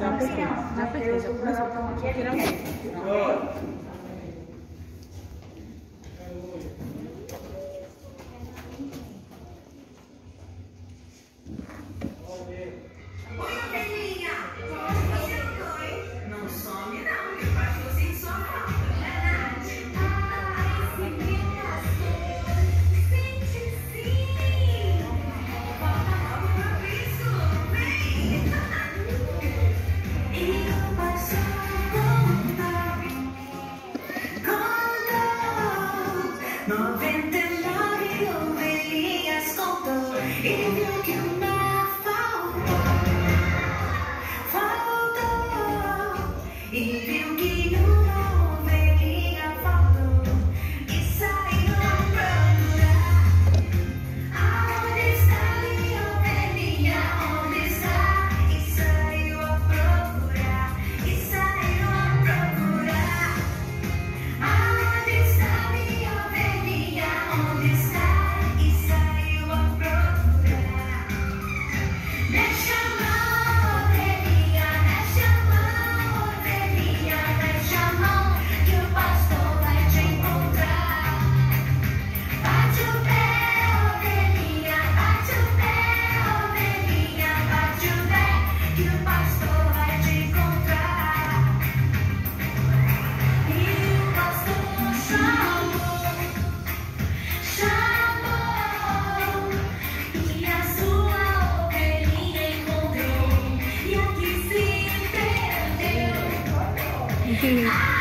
Já pesquei, já pesquei, If you can 嗯